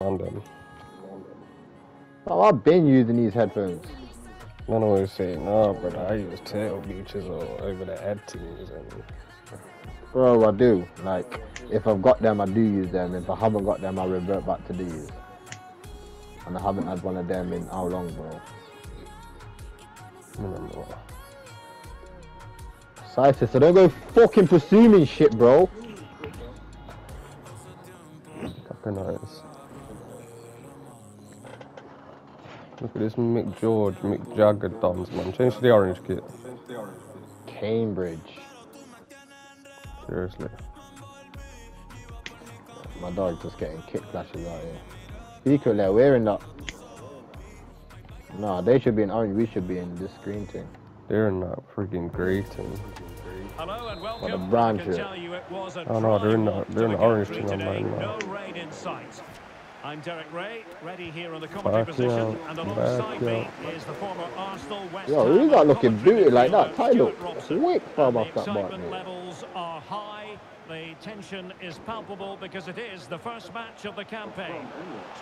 on them. Oh, I've been using these headphones. Man always say, no, brother, I use tail beaches or over the head to use and Bro, I do. Like, if I've got them, I do use them. If I haven't got them, I revert back to these. And I haven't had one of them in how long, bro? remember. Sighted, so don't go fucking pursuing shit, bro. Fucking nice. Look at this Mick George, Mick Jagger dons, man. Change to the orange kit. Cambridge. Seriously. My dog just getting kick flashes out here. Secret, they're wearing that. Nah, they should be in orange. We should be in this green thing. They're in that freaking green thing. Hello and welcome. What a brand I can shirt. tell you it was a Oh, no, they're in the- they're in the orange get thing through on today. No rain in sight. I'm Derek Rae, ready here on the commentary Back position, out, and back alongside me out. is the former Arsenal West Yo, Ham who's that and looking commentary booty like that? midfielder Ty Stewart look quick from The off that excitement button. levels are high. The tension is palpable because it is the first match of the campaign.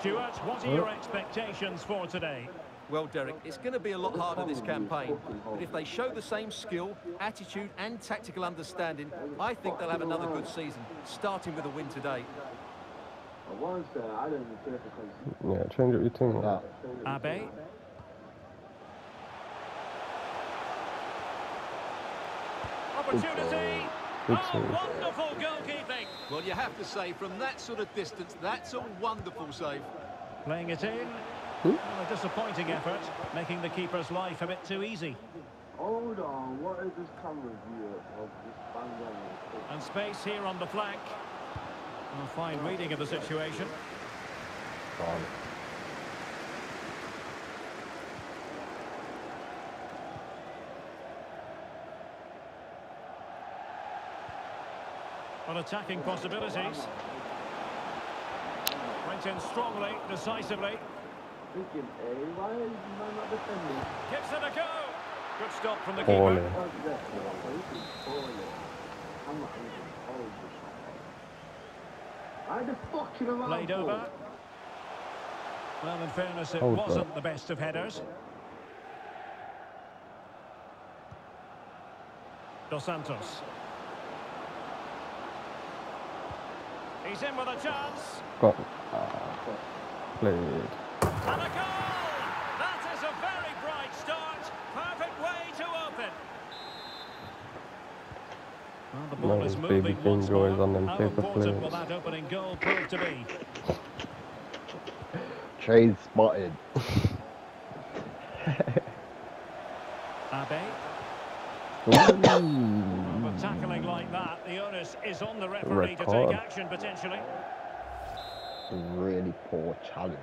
Stewart, what are your expectations for today? Well, Derek, it's going to be a lot harder this campaign. But if they show the same skill, attitude and tactical understanding, I think they'll have another good season, starting with a win today. Yeah, change what you think. Yeah. Abe. Opportunity. Good Oh, save. wonderful goalkeeping. Well, you have to say, from that sort of distance, that's a wonderful save. Playing it in. Hmm? Well, a disappointing effort, making the keeper's life a bit too easy. Hold on, what is this camera view of this bang And space here on the flank. A fine reading of the situation. Gone. On attacking possibilities. Went in strongly, decisively. Thinking, hey, why is man not defending? Gives it a go. Good stop from the Poorly. keeper. Played for? over. Well, in fairness, it Hold wasn't the best of headers. Dos Santos. He's in with a chance. Got ah, played. And a goal! That is a very bright start. Perfect way to open. Well, the ball No, is his moving baby once is on them How paper important will plates. that opening goal prove to be? Trade spotted. Abe. Ooh. But tackling like that, the onus is on the referee Red to take action potentially. Really poor challenge.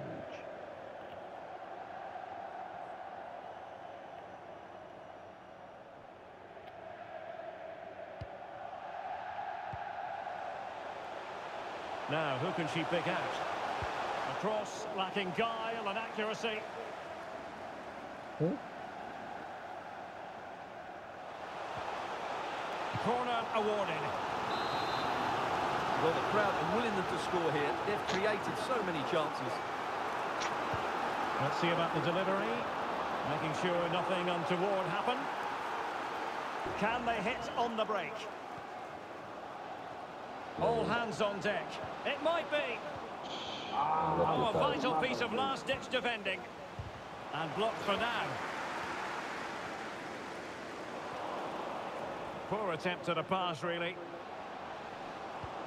Now, who can she pick out? A cross lacking guile and accuracy. Corner awarded. Well, the crowd are willing them to score here. They've created so many chances. Let's see about the delivery. Making sure nothing untoward happened. Can they hit on the break? All hands on deck. It might be. Ah, oh, a vital piece of last-ditch defending. And blocked for now. Poor attempt at a pass, really.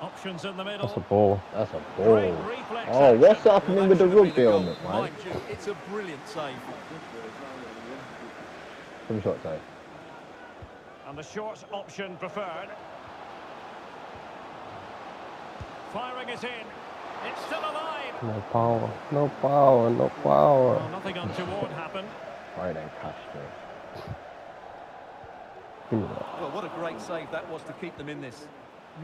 Options in the middle. That's a ball. That's a ball. Oh, what's happening with the should have been rugby goal. helmet, man? Mind you, it's a brilliant save. Some short side. And the short option preferred. Firing it in. It's still alive. No power. No power. No power. Well, nothing untoward happened. Right then, Castro. Give me that. Well, what a great save that was to keep them in this.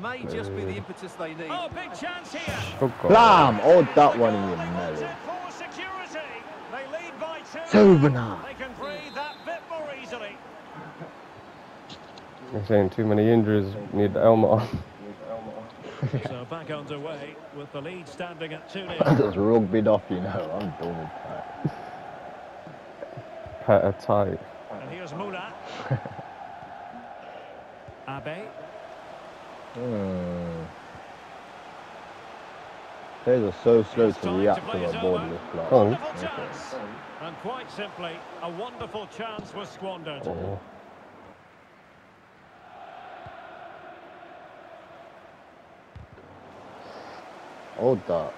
May just be the uh, impetus they need. Oh, big chance here. Oh, God. Blam! Hold that one in Goal, your they want melon. it for security. They lead by two. It's over now. They can breathe that bit more easily. You're saying too many injuries. Need the helmet on. So back underway with the lead standing at 2 I 0. just rugbyed off, you know. I'm done with that. Pet a tight. And here's Moula. Abe. Hmm. Players are so slow It's to time to react to it a board this like. Oh. Wonderful chance. And quite simply, a wonderful chance was squandered. Oh, Hold that.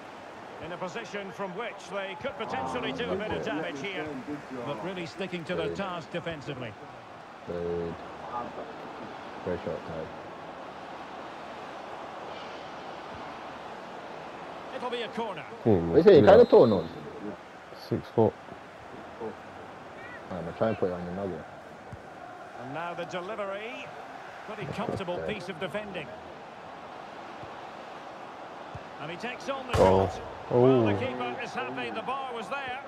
In a position from which they could potentially do a bit of damage here. But really sticking to their task defensively. Good. Very short time. It'll be a corner. Hmm. team What you say? You kind of torn us. six foot. I'm gonna try and put it on your nugget. And now the delivery. Pretty comfortable piece of defending. And he takes on the Oh. shot. Well, the Oh. keeper is happy the bar was there.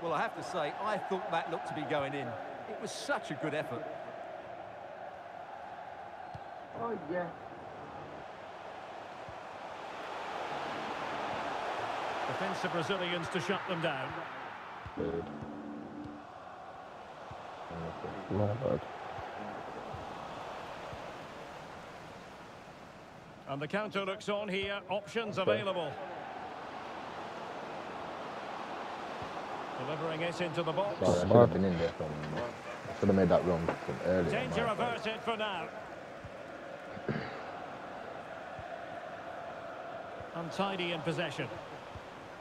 Well, I have to say, I thought that looked to be going in. It was such a good effort. Oh, yeah. Defensive Brazilians to shut them down. Good. My bad. And the counter looks on here. Options available. Delivering it into the box. Sorry, I should have been in there from. I should have made that wrong from earlier. Danger averted for now. Untidy in possession.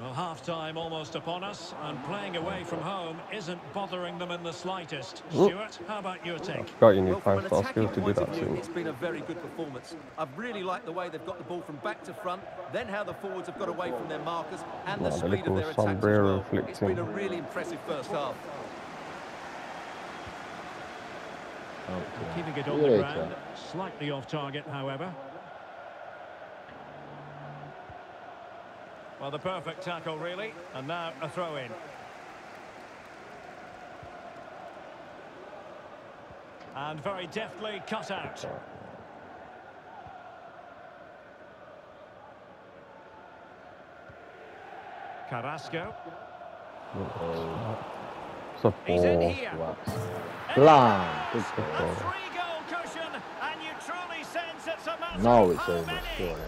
Well, half-time almost upon us, and playing away from home isn't bothering them in the slightest. Stewart, how about your take? Got you need Well, from five an star skills to do of that view, too. it's been a very good performance. I've really liked the way they've got the ball from back to front, then how the forwards have got away from their markers, and the Wow, the speed of little their attacks as sombrero well. flicked It's been a really impressive first half. Oh, Keeping it on you the ground, slightly off target, however. Well, the perfect tackle, really, and now a throw-in. And very deftly cut out. Carrasco. It's a He's in here. Wax. Blam! Good A goal. three-goal cushion, and you truly sense it's a matter Now it's over, surely.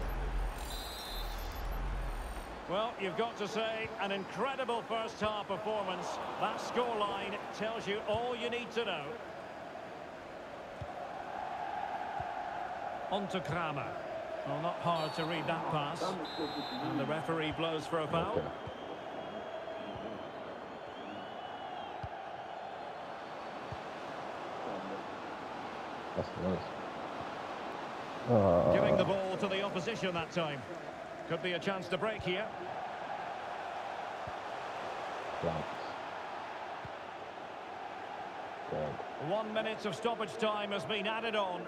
Well, you've got to say, an incredible first half performance. That scoreline tells you all you need to know. On to Kramer. Well, not hard to read that pass. And the referee blows for a foul. That's nice. Ah, Giving the ball to the opposition that time. Could be a chance to break here. One minute of stoppage time has been added on.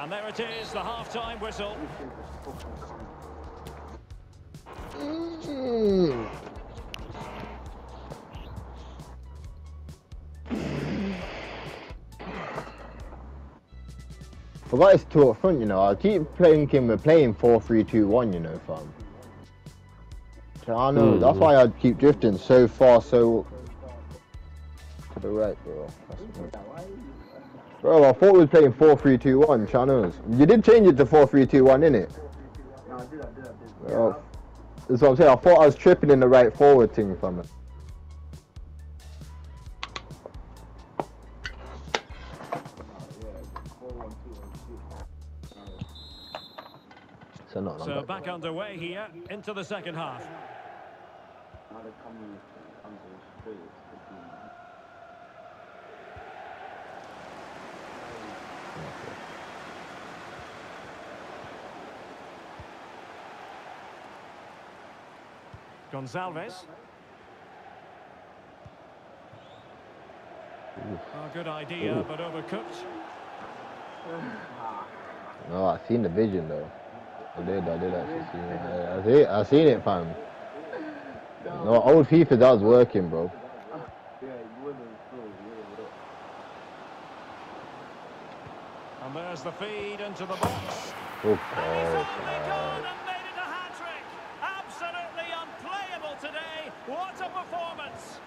And there it is, the half-time whistle. Forgot it's two up front, you know. I keep thinking we're playing 4 3 2 1, you know, fam. So I know, Hmm. that's why I keep drifting so far, so. To the right, bro. That's Bro, I thought we were playing 4 3 2 1, channels. You did change it to 4 3 2 1, innit? No, I did, I did, I did. Bro, That's what I'm saying. I thought I was tripping in the right forward thing, fam. Back underway here into the second half. Now they're coming under straight. It's the team. Gonzalez. Oh, good idea, but overcooked. No, I seen the vision though. I did, I did actually see it. I, see, I seen it, fam. No, old FIFA does working, bro. Yeah, you wouldn't have yeah, And there's the feed into the box. Oh, God, only man. gone and made it a hat-trick. Absolutely unplayable today. What a performance.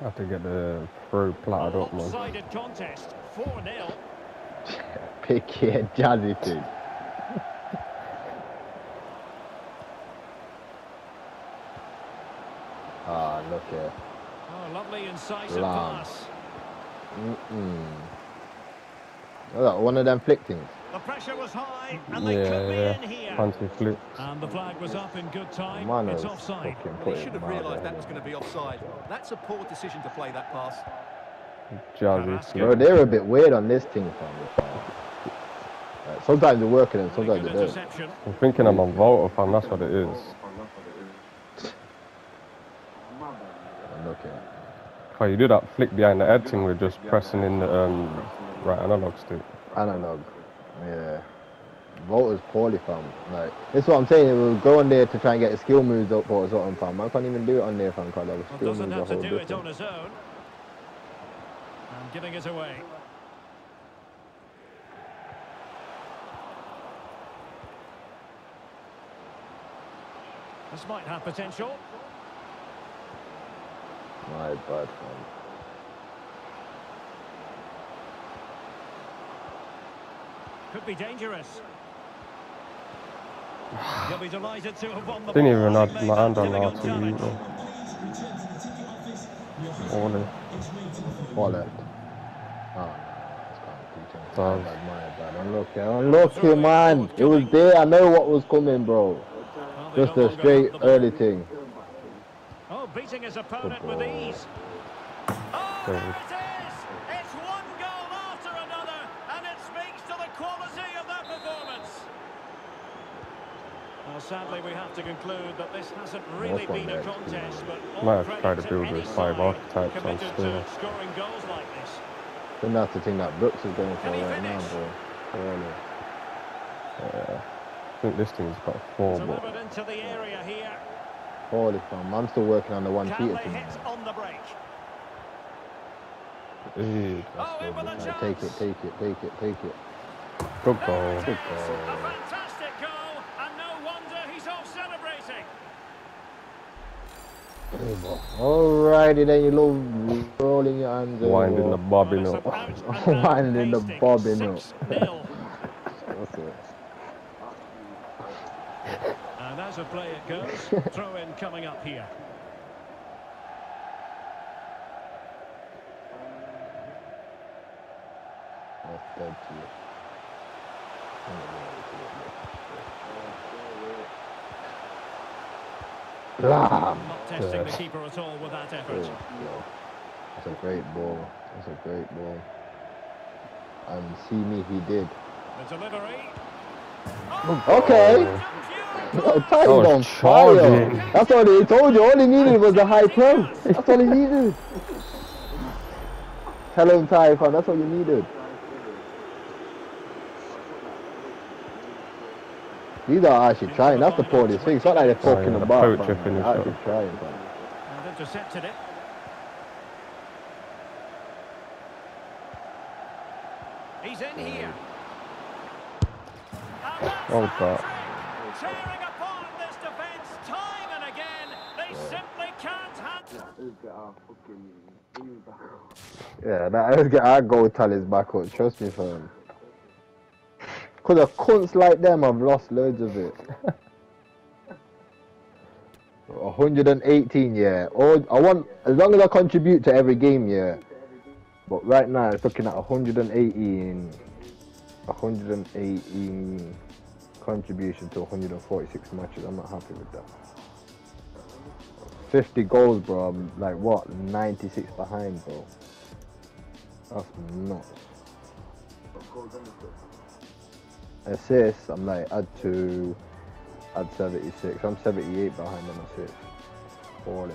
Have to get the throw platted up, man. Contest, 4-0. Picky and jazzy thing. Ah, look here. Oh, lovely incisive Lam. pass. Mm-mm. Oh, that one of them flick things. The pressure was high, and they Yeah, could be yeah. in here. Fancy flip. And the flag was up in good time. Mano it's offside. fucking He should have realised that was going to be offside. That's a poor decision to play that pass. Jazzy Carrasco. Bro, they're a bit weird on this team, fam. Like, sometimes they're working and Really sometimes good they don't. interception. I'm thinking I'm on Volta, fam. That's what it is. And Look here. Oh, you do that flick behind the head thing with just pressing in the um, right analog stick. Analog. Yeah. Volta's poorly, fam. Like, this is what I'm saying. We'll go on there to try and get his skill moves up or something, fam. I can't even do it on there, fam, the Well, doesn't have to do it on his own. And giving it away. This might have potential. My bad, fam. Could be dangerous. He'll be delighted to have won the Didn't even He have made my that hand on difficult RTE, challenge. bro. Only. Four left. Oh, no. It's can't teach him. Does. My bad. Unlucky, unlucky, man. It was there. I know what was coming, bro. Just a straight have the ball. early thing. Oh, beating his opponent with ease. Oh, Good. there it is! It's one goal after another, and it speaks to the quality of that performance. Well, sadly, we have to conclude that this hasn't really been a contest, but all to try to build with five archetypes on still. scoring goals like this. Think that's the thing that Brooks is going for right now, bro. Poorly. Yeah. I think this thing's got four, but Delivered into the area here. Poorly, fam. I'm still working on the one they thing. hit on the break? eh, Oh, in with a Like, chance. take it, take it, take it, take it. good goal. Good goal, and no wonder he's off celebrating. Alrighty then, you little rolling your hands. Winding the over. bobbin up. it's about Winding the Hastings, bobbin up. That's. And as a play it goes, throw in coming up here. That's dead you. Blam! Not testing the keeper at all with that effort. no. That's a great ball. That's a great ball. And see me, he did. The delivery. Oh. Okay. Oh, Ty's was on fire. That's all he told you. All he needed was a high pro. That's all he needed. Tell him, Ty. That's all you needed. These are actually trying. That's the poorest thing. It's not like they're Oh, poking yeah, the the bar. poacher fam. finished actually up. trying, fam. And intercepted it. He's in here. And that's Oh, the God. hat-trick. Tearing apart this defence time and again. They simply can't handle. Let's get our fucking team back. Yeah, that let's get our goal tallies back up. Trust me, fam. Cause of cunts like them, I've lost loads of it. 118, yeah. Or I want as long as I contribute to every game, yeah. But right now it's looking at 118, 118 contribution to 146 matches. I'm not happy with that. 50 goals, bro. I'm like what 96 behind, bro. That's nuts. Assists, I'm like add two, add 76. I'm 78 behind on assists. Poorly.